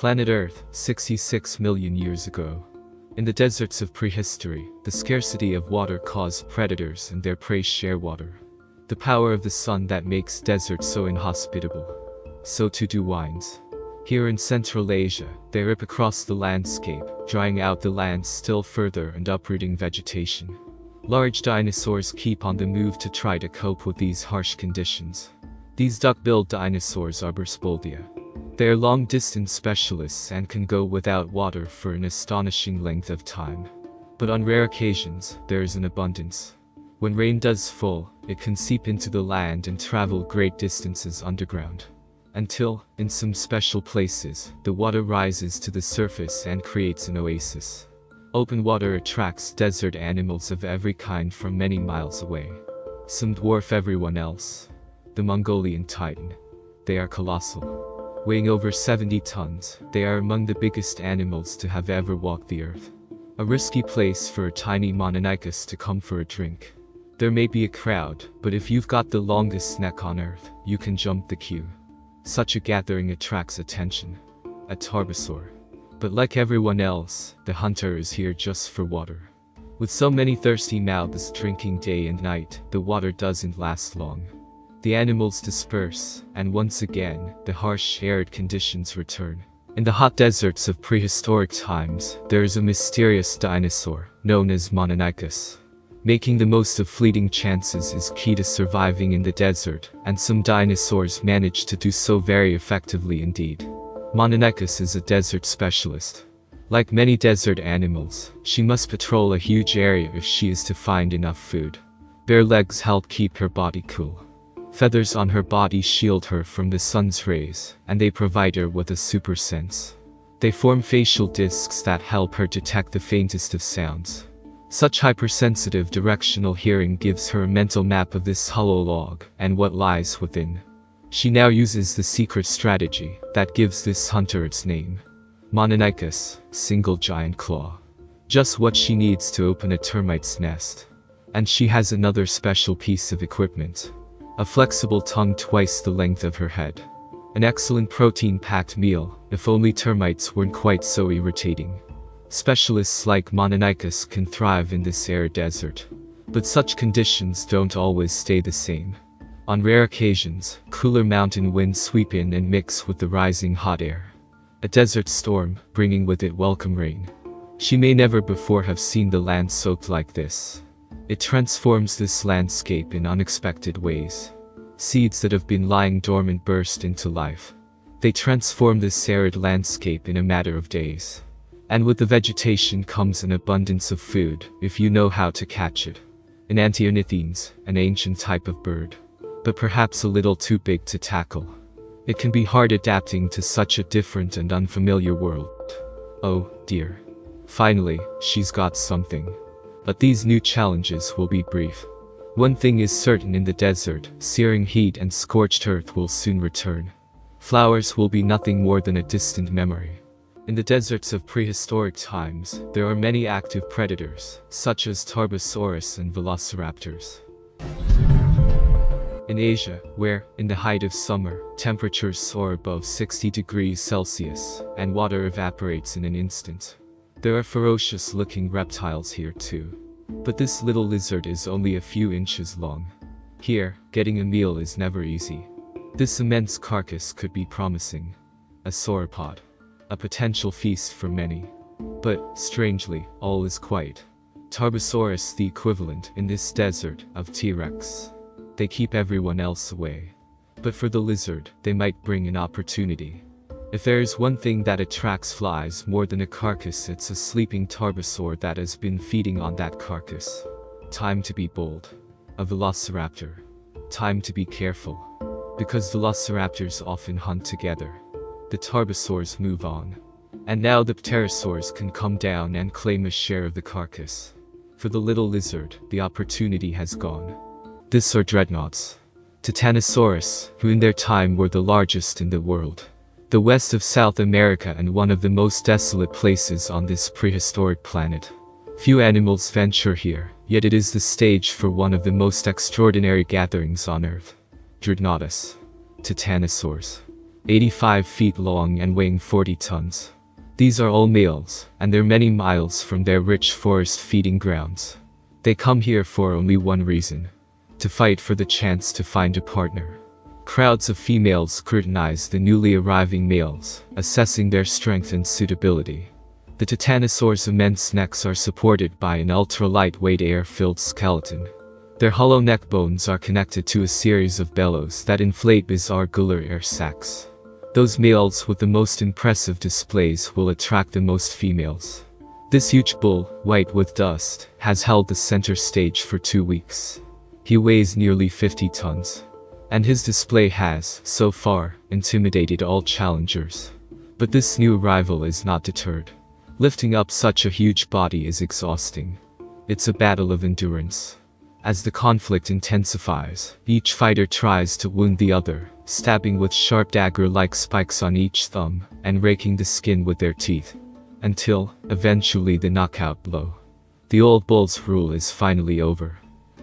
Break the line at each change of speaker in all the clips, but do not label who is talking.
Planet Earth, 66 million years ago. In the deserts of prehistory, the scarcity of water caused predators and their prey share water. The power of the sun that makes deserts so inhospitable. So too do wines. Here in Central Asia, they rip across the landscape, drying out the land still further and uprooting vegetation. Large dinosaurs keep on the move to try to cope with these harsh conditions. These duck-billed dinosaurs are Barsboldia. They are long-distance specialists and can go without water for an astonishing length of time. But on rare occasions, there is an abundance. When rain does fall, it can seep into the land and travel great distances underground. Until, in some special places, the water rises to the surface and creates an oasis. Open water attracts desert animals of every kind from many miles away. Some dwarf everyone else. The Mongolian titan. They are colossal. Weighing over 70 tons, they are among the biggest animals to have ever walked the earth. A risky place for a tiny Mononychus to come for a drink. There may be a crowd, but if you've got the longest neck on earth, you can jump the queue. Such a gathering attracts attention. A tarbosaur. But like everyone else, the hunter is here just for water. With so many thirsty mouths drinking day and night, the water doesn't last long. The animals disperse, and once again, the harsh arid conditions return. In the hot deserts of prehistoric times, there is a mysterious dinosaur, known as Mononychus. Making the most of fleeting chances is key to surviving in the desert, and some dinosaurs manage to do so very effectively indeed. Mononychus is a desert specialist. Like many desert animals, she must patrol a huge area if she is to find enough food. Bare legs help keep her body cool. Feathers on her body shield her from the sun's rays, and they provide her with a super sense. They form facial discs that help her detect the faintest of sounds. Such hypersensitive directional hearing gives her a mental map of this hollow log and what lies within. She now uses the secret strategy that gives this hunter its name. Mononychus, single giant claw. Just what she needs to open a termite's nest. And she has another special piece of equipment. A flexible tongue twice the length of her head. An excellent protein-packed meal, if only termites weren't quite so irritating. Specialists like Mononychus can thrive in this arid desert. But such conditions don't always stay the same. On rare occasions, cooler mountain winds sweep in and mix with the rising hot air. A desert storm, bringing with it welcome rain. She may never before have seen the land soaked like this. It transforms this landscape in unexpected ways. Seeds that have been lying dormant burst into life. They transform this arid landscape in a matter of days. And with the vegetation comes an abundance of food, if you know how to catch it. An enantiornithines, an ancient type of bird but perhaps a little too big to tackle. It can be hard adapting to such a different and unfamiliar world. Oh, dear. Finally, she's got something. But these new challenges will be brief. One thing is certain in the desert, searing heat and scorched earth will soon return. Flowers will be nothing more than a distant memory. In the deserts of prehistoric times, there are many active predators, such as Tarbosaurus and Velociraptors. In Asia, where, in the height of summer, temperatures soar above 60 degrees Celsius, and water evaporates in an instant. There are ferocious-looking reptiles here too. But this little lizard is only a few inches long. Here, getting a meal is never easy. This immense carcass could be promising. A sauropod. A potential feast for many. But, strangely, all is quiet. Tarbosaurus the equivalent, in this desert, of T-Rex. They keep everyone else away. But for the lizard, they might bring an opportunity. If there is one thing that attracts flies more than a carcass it's a sleeping tarbosaur that has been feeding on that carcass. Time to be bold. A velociraptor. Time to be careful. Because velociraptors often hunt together. The tarbosaurs move on. And now the pterosaurs can come down and claim a share of the carcass. For the little lizard, the opportunity has gone. This are dreadnoughts. Titanosaurus, who in their time were the largest in the world. The west of South America and one of the most desolate places on this prehistoric planet. Few animals venture here, yet it is the stage for one of the most extraordinary gatherings on Earth. Dreadnoughtus. Titanosaurs. 85 feet long and weighing 40 tons. These are all males, and they're many miles from their rich forest feeding grounds. They come here for only one reason. To fight for the chance to find a partner. Crowds of females scrutinize the newly arriving males, assessing their strength and suitability. The titanosaur's immense necks are supported by an ultra-lightweight air-filled skeleton. Their hollow neck bones are connected to a series of bellows that inflate bizarre gular air sacs. Those males with the most impressive displays will attract the most females. This huge bull, white with dust, has held the center stage for two weeks. He weighs nearly 50 tons. And his display has, so far, intimidated all challengers. But this new rival is not deterred. Lifting up such a huge body is exhausting. It's a battle of endurance. As the conflict intensifies, each fighter tries to wound the other, stabbing with sharp dagger-like spikes on each thumb, and raking the skin with their teeth. Until, eventually the knockout blow. The old bull's rule is finally over.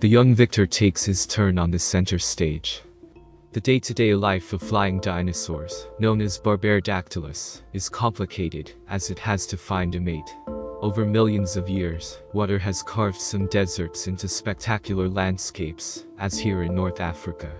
The young victor takes his turn on the center stage. The day-to-day life of flying dinosaurs, known as Barbaridactylus, is complicated, as it has to find a mate. Over millions of years, water has carved some deserts into spectacular landscapes, as here in North Africa.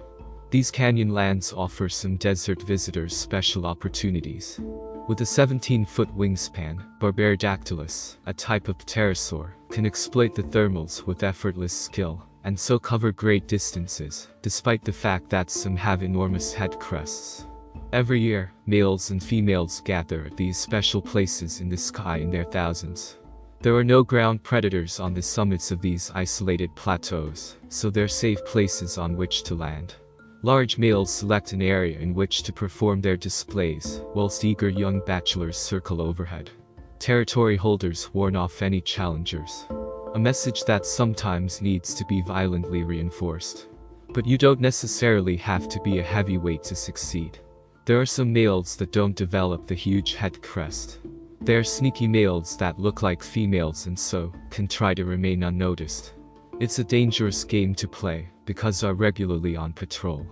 These canyon lands offer some desert visitors special opportunities. With a 17-foot wingspan, Barbaridactylus, a type of pterosaur, can exploit the thermals with effortless skill, and so cover great distances, despite the fact that some have enormous head crests. Every year, males and females gather at these special places in the sky in their thousands. There are no ground predators on the summits of these isolated plateaus, so they're safe places on which to land. Large males select an area in which to perform their displays, whilst eager young bachelors circle overhead. Territory holders warn off any challengers. A message that sometimes needs to be violently reinforced. But you don't necessarily have to be a heavyweight to succeed. There are some males that don't develop the huge head crest. They're sneaky males that look like females and so, can try to remain unnoticed. It's a dangerous game to play, because are regularly on patrol.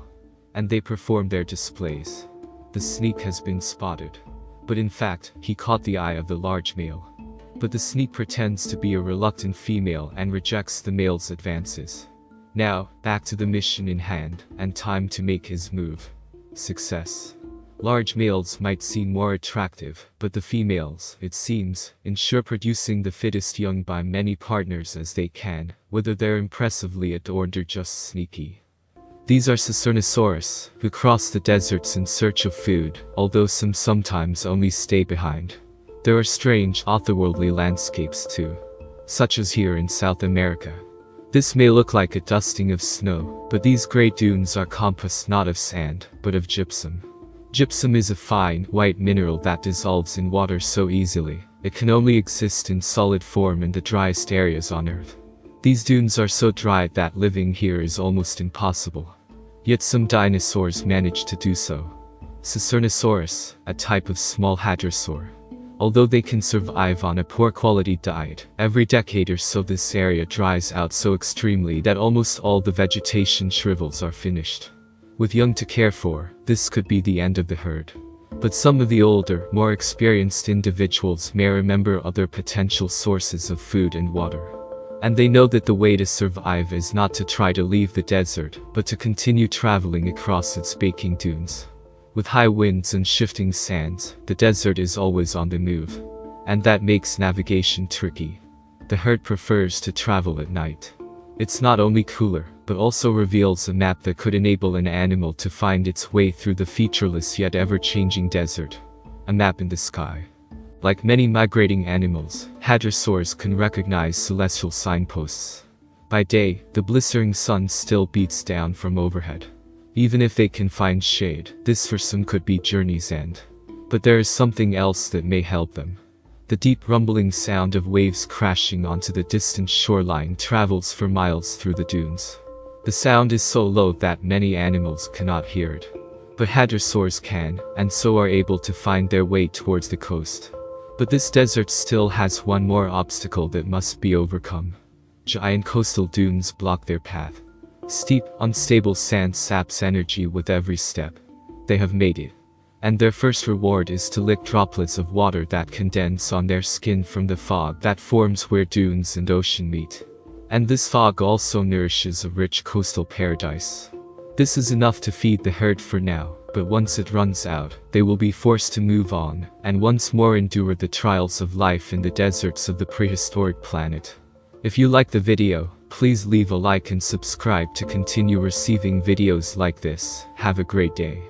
And they perform their displays. The sneak has been spotted. But in fact, he caught the eye of the large male. But the sneak pretends to be a reluctant female and rejects the male's advances. Now, back to the mission in hand, and time to make his move. Success. Large males might seem more attractive, but the females, it seems, ensure producing the fittest young by many partners as they can, whether they're impressively adorned or just sneaky. These are Secernosaurus, who cross the deserts in search of food, although some sometimes only stay behind. There are strange, otherworldly landscapes too. Such as here in South America. This may look like a dusting of snow, but these great dunes are composed not of sand, but of gypsum. Gypsum is a fine, white mineral that dissolves in water so easily, it can only exist in solid form in the driest areas on Earth. These dunes are so dry that living here is almost impossible. Yet some dinosaurs managed to do so. Secernosaurus, a type of small hadrosaur, Although they can survive on a poor quality diet, every decade or so this area dries out so extremely that almost all the vegetation shrivels are finished. With young to care for, this could be the end of the herd. But some of the older, more experienced individuals may remember other potential sources of food and water. And they know that the way to survive is not to try to leave the desert, but to continue traveling across its baking dunes. With high winds and shifting sands, the desert is always on the move. And that makes navigation tricky. The herd prefers to travel at night. It's not only cooler, but also reveals a map that could enable an animal to find its way through the featureless yet ever-changing desert. A map in the sky. Like many migrating animals, hadrosaurs can recognize celestial signposts. By day, the blistering sun still beats down from overhead. Even if they can find shade, this for some could be journey's end. But there is something else that may help them. The deep rumbling sound of waves crashing onto the distant shoreline travels for miles through the dunes. The sound is so low that many animals cannot hear it. But hadrosaurs can, and so are able to find their way towards the coast. But this desert still has one more obstacle that must be overcome. Giant coastal dunes block their path. Steep, unstable sand saps energy with every step. They have made it. And their first reward is to lick droplets of water that condense on their skin from the fog that forms where dunes and ocean meet. And this fog also nourishes a rich coastal paradise. This is enough to feed the herd for now, but once it runs out, they will be forced to move on, and once more endure the trials of life in the deserts of the prehistoric planet. If you like the video, please leave a like and subscribe to continue receiving videos like this. Have a great day.